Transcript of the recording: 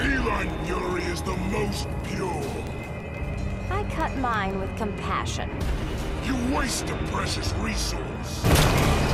Elon Fury is the most pure. I cut mine with compassion. You waste a precious resource.